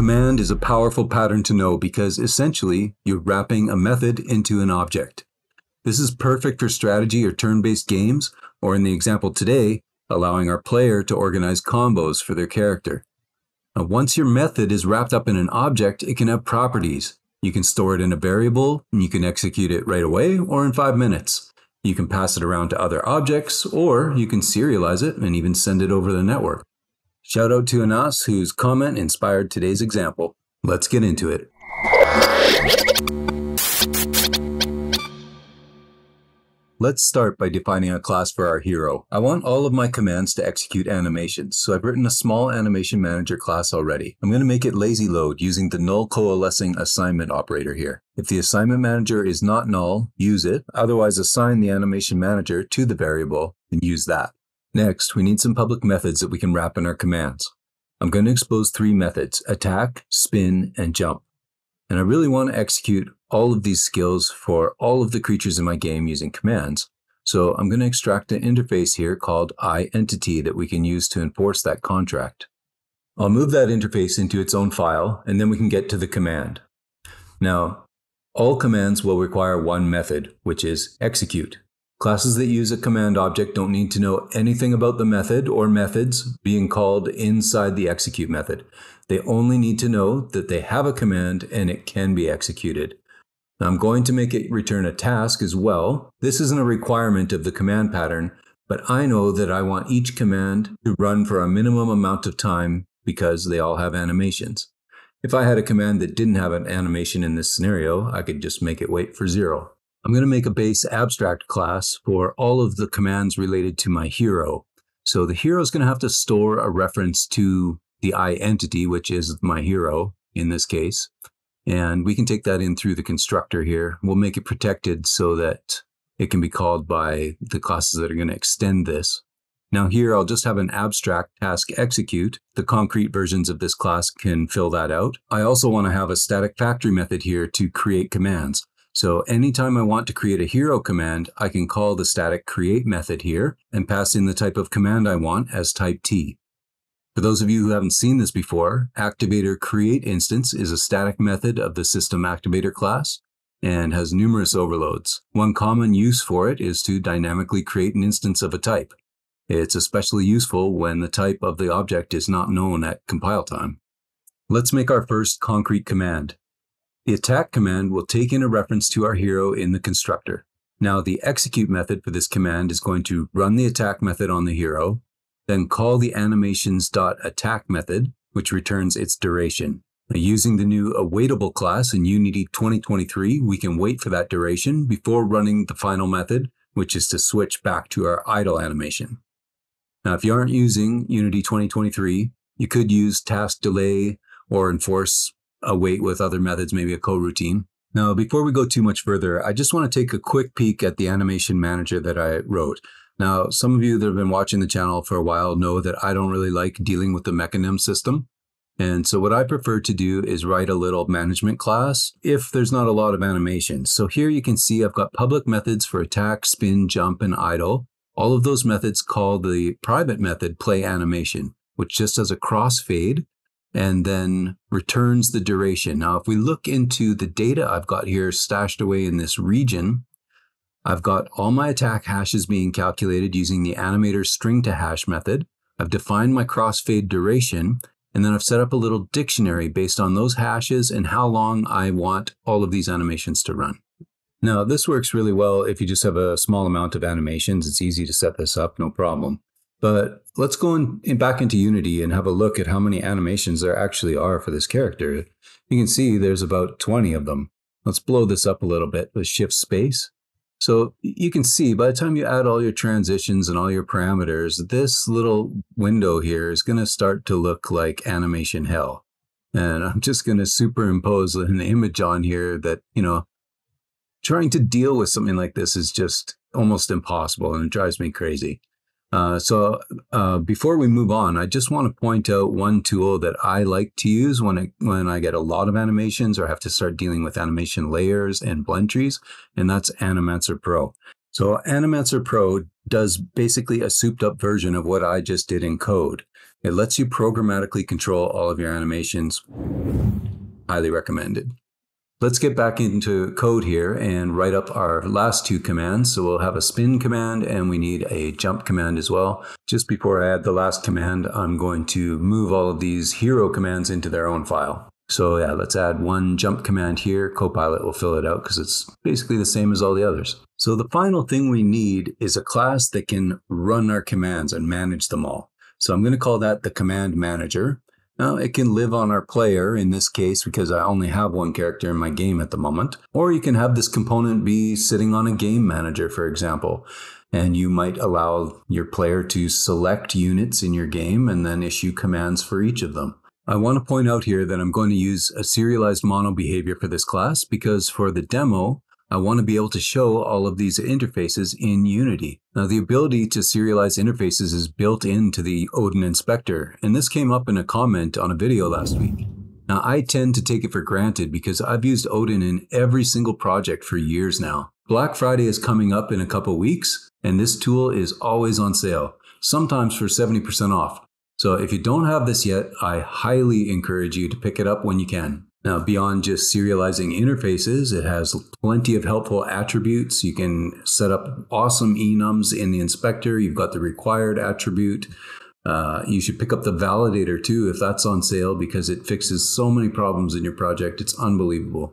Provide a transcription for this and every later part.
command is a powerful pattern to know because essentially you're wrapping a method into an object. This is perfect for strategy or turn-based games, or in the example today, allowing our player to organize combos for their character. Now, once your method is wrapped up in an object, it can have properties. You can store it in a variable, and you can execute it right away or in five minutes. You can pass it around to other objects, or you can serialize it and even send it over the network. Shout out to Anas, whose comment inspired today's example. Let's get into it. Let's start by defining a class for our hero. I want all of my commands to execute animations, so I've written a small animation manager class already. I'm going to make it lazy load using the null coalescing assignment operator here. If the assignment manager is not null, use it. Otherwise, assign the animation manager to the variable and use that. Next, we need some public methods that we can wrap in our commands. I'm going to expose three methods, attack, spin, and jump. And I really want to execute all of these skills for all of the creatures in my game using commands. So I'm going to extract an interface here called iEntity that we can use to enforce that contract. I'll move that interface into its own file, and then we can get to the command. Now, all commands will require one method, which is execute. Classes that use a command object don't need to know anything about the method or methods being called inside the execute method. They only need to know that they have a command and it can be executed. Now I'm going to make it return a task as well. This isn't a requirement of the command pattern, but I know that I want each command to run for a minimum amount of time because they all have animations. If I had a command that didn't have an animation in this scenario, I could just make it wait for zero. I'm going to make a base abstract class for all of the commands related to my hero. So the hero is going to have to store a reference to the iEntity, which is my hero in this case. And we can take that in through the constructor here. We'll make it protected so that it can be called by the classes that are going to extend this. Now here I'll just have an abstract task execute. The concrete versions of this class can fill that out. I also want to have a static factory method here to create commands. So anytime I want to create a hero command, I can call the static create method here and pass in the type of command I want as type T. For those of you who haven't seen this before, activator create instance is a static method of the system activator class and has numerous overloads. One common use for it is to dynamically create an instance of a type. It's especially useful when the type of the object is not known at compile time. Let's make our first concrete command. The attack command will take in a reference to our hero in the constructor. Now the execute method for this command is going to run the attack method on the hero, then call the animations.attack method, which returns its duration. Now, using the new awaitable class in Unity 2023, we can wait for that duration before running the final method, which is to switch back to our idle animation. Now, if you aren't using Unity 2023, you could use task delay or enforce await with other methods, maybe a coroutine. Now, before we go too much further, I just want to take a quick peek at the animation manager that I wrote. Now, some of you that have been watching the channel for a while know that I don't really like dealing with the Mecanim system. And so what I prefer to do is write a little management class if there's not a lot of animation. So here you can see I've got public methods for attack, spin, jump, and idle. All of those methods call the private method play animation, which just does a crossfade and then returns the duration. Now, if we look into the data I've got here stashed away in this region, I've got all my attack hashes being calculated using the animator string to hash method. I've defined my crossfade duration, and then I've set up a little dictionary based on those hashes and how long I want all of these animations to run. Now, this works really well if you just have a small amount of animations. It's easy to set this up, no problem. But let's go in, in, back into Unity and have a look at how many animations there actually are for this character. You can see there's about 20 of them. Let's blow this up a little bit with shift space. So you can see by the time you add all your transitions and all your parameters, this little window here is going to start to look like animation hell. And I'm just going to superimpose an image on here that, you know, trying to deal with something like this is just almost impossible and it drives me crazy. Uh, so uh, before we move on, I just want to point out one tool that I like to use when I, when I get a lot of animations or have to start dealing with animation layers and blend trees, and that's Animancer Pro. So Animancer Pro does basically a souped up version of what I just did in code. It lets you programmatically control all of your animations. Highly recommended. Let's get back into code here and write up our last two commands. So we'll have a spin command and we need a jump command as well. Just before I add the last command, I'm going to move all of these hero commands into their own file. So yeah, let's add one jump command here. Copilot will fill it out because it's basically the same as all the others. So the final thing we need is a class that can run our commands and manage them all. So I'm going to call that the command manager. Now, it can live on our player in this case because I only have one character in my game at the moment. Or you can have this component be sitting on a game manager, for example. And you might allow your player to select units in your game and then issue commands for each of them. I want to point out here that I'm going to use a serialized mono behavior for this class because for the demo, I want to be able to show all of these interfaces in Unity. Now, the ability to serialize interfaces is built into the Odin inspector, and this came up in a comment on a video last week. Now, I tend to take it for granted because I've used Odin in every single project for years now. Black Friday is coming up in a couple weeks, and this tool is always on sale, sometimes for 70% off. So if you don't have this yet, I highly encourage you to pick it up when you can. Now, beyond just serializing interfaces, it has plenty of helpful attributes. You can set up awesome enums in the inspector. You've got the required attribute. Uh, you should pick up the validator too if that's on sale because it fixes so many problems in your project. It's unbelievable.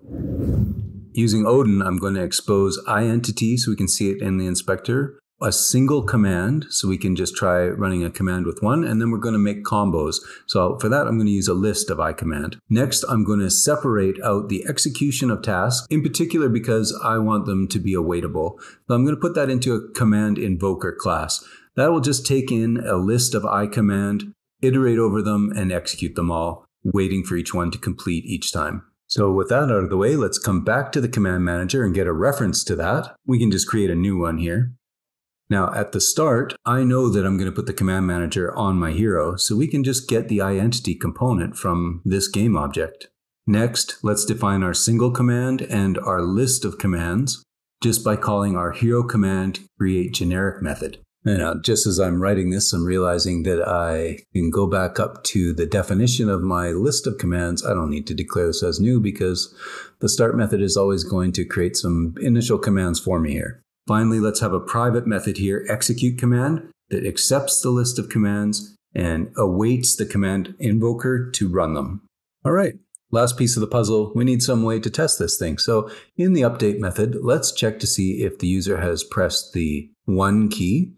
Using Odin, I'm going to expose iEntity so we can see it in the inspector a single command. So we can just try running a command with one, and then we're going to make combos. So for that, I'm going to use a list of I command. Next, I'm going to separate out the execution of tasks, in particular because I want them to be awaitable. So I'm going to put that into a command invoker class. That will just take in a list of I command, iterate over them, and execute them all, waiting for each one to complete each time. So with that out of the way, let's come back to the command manager and get a reference to that. We can just create a new one here. Now, at the start, I know that I'm going to put the command manager on my hero, so we can just get the iEntity component from this game object. Next, let's define our single command and our list of commands just by calling our hero command create generic method. And now, just as I'm writing this, I'm realizing that I can go back up to the definition of my list of commands. I don't need to declare this as new because the start method is always going to create some initial commands for me here. Finally, let's have a private method here, execute command, that accepts the list of commands and awaits the command invoker to run them. All right, last piece of the puzzle, we need some way to test this thing. So in the update method, let's check to see if the user has pressed the one key.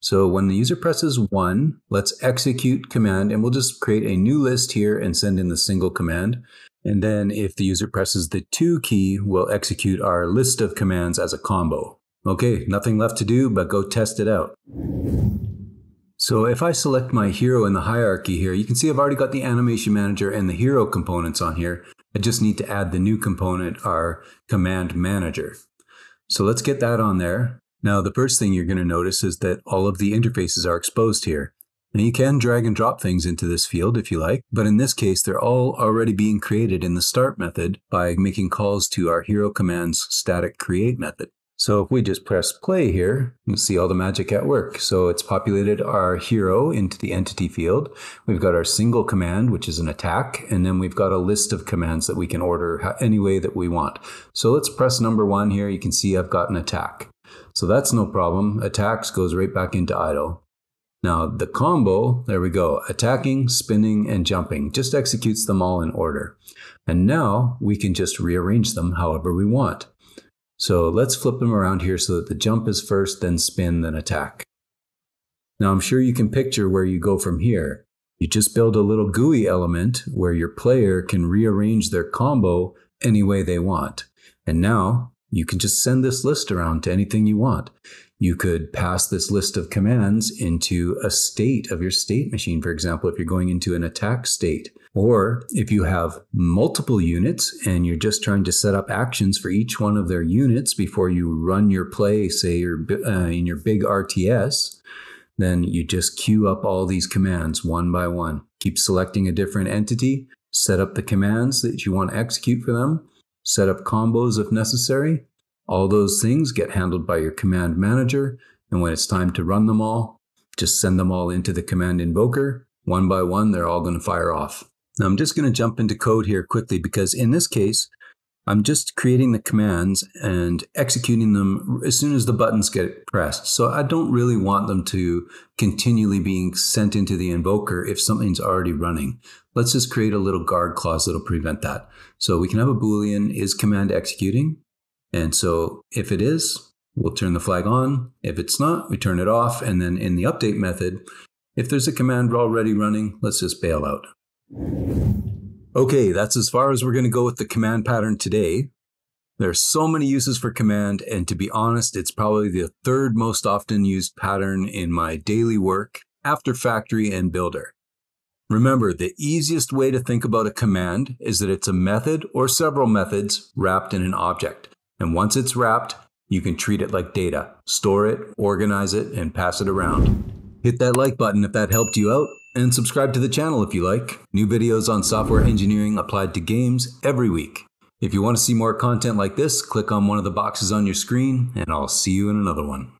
So when the user presses one, let's execute command and we'll just create a new list here and send in the single command. And then if the user presses the two key, we'll execute our list of commands as a combo. Okay, nothing left to do but go test it out. So if I select my hero in the hierarchy here, you can see I've already got the animation manager and the hero components on here. I just need to add the new component, our command manager. So let's get that on there. Now the first thing you're going to notice is that all of the interfaces are exposed here. Now you can drag and drop things into this field if you like, but in this case they're all already being created in the start method by making calls to our hero commands static create method. So if we just press play here, you see all the magic at work. So it's populated our hero into the entity field. We've got our single command, which is an attack, and then we've got a list of commands that we can order any way that we want. So let's press number one here. You can see I've got an attack. So that's no problem. Attacks goes right back into idle. Now the combo, there we go, attacking, spinning, and jumping, just executes them all in order. And now we can just rearrange them however we want. So let's flip them around here so that the jump is first, then spin, then attack. Now I'm sure you can picture where you go from here. You just build a little GUI element where your player can rearrange their combo any way they want. And now you can just send this list around to anything you want. You could pass this list of commands into a state of your state machine, for example, if you're going into an attack state. Or if you have multiple units and you're just trying to set up actions for each one of their units before you run your play, say your, uh, in your big RTS, then you just queue up all these commands one by one. Keep selecting a different entity, set up the commands that you want to execute for them, set up combos if necessary. All those things get handled by your command manager. And when it's time to run them all, just send them all into the command invoker One by one, they're all going to fire off. Now I'm just going to jump into code here quickly because in this case, I'm just creating the commands and executing them as soon as the buttons get pressed. So I don't really want them to continually being sent into the invoker if something's already running. Let's just create a little guard clause that'll prevent that. So we can have a Boolean is command executing. And so if it is, we'll turn the flag on. If it's not, we turn it off. And then in the update method, if there's a command already running, let's just bail out. Okay, that's as far as we're going to go with the command pattern today. There are so many uses for command, and to be honest, it's probably the third most often used pattern in my daily work after factory and builder. Remember, the easiest way to think about a command is that it's a method or several methods wrapped in an object. And once it's wrapped, you can treat it like data, store it, organize it, and pass it around. Hit that like button if that helped you out, and subscribe to the channel if you like. New videos on software engineering applied to games every week. If you want to see more content like this, click on one of the boxes on your screen, and I'll see you in another one.